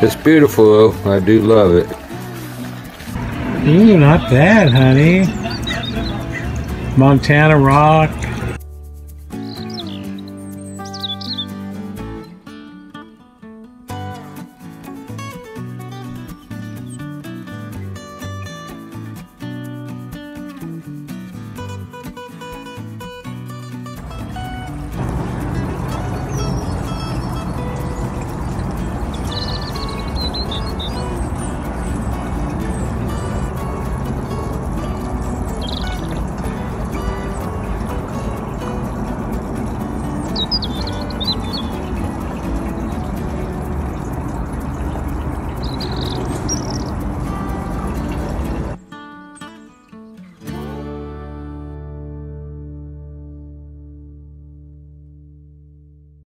It's beautiful though. I do love it. Ooh, not bad, honey. Montana rock.